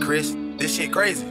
Chris, this shit crazy.